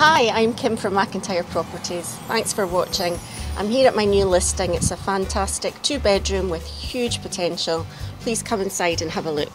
Hi, I'm Kim from McIntyre Properties. Thanks for watching. I'm here at my new listing. It's a fantastic two bedroom with huge potential. Please come inside and have a look.